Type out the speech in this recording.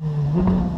Mm-hmm.